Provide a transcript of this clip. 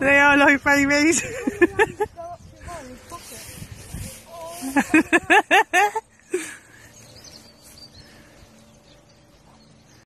they are like babies.